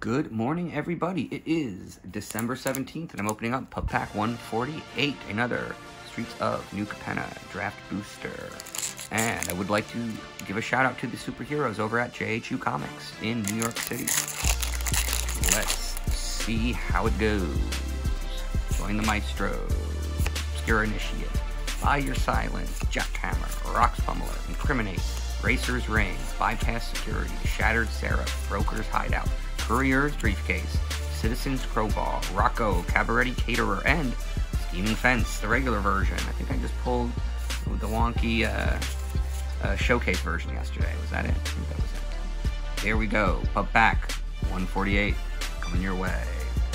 Good morning, everybody. It is December 17th, and I'm opening up Pub Pack 148, another Streets of New Capenna draft booster. And I would like to give a shout out to the superheroes over at JHU Comics in New York City. Let's see how it goes. Join the Maestro, Obscura Initiate, Buy Your Silence, Jackhammer, Rocks Pummeler, Incriminate, Racer's Ring, Bypass Security, Shattered Seraph, Broker's Hideout, Courier's Briefcase, Citizen's Crowbar, Rocco, Cabaretti Caterer, and Scheming Fence, the regular version. I think I just pulled the wonky uh, uh, showcase version yesterday. Was that it? I think that was it. There we go. Pub pack. 148 coming your way.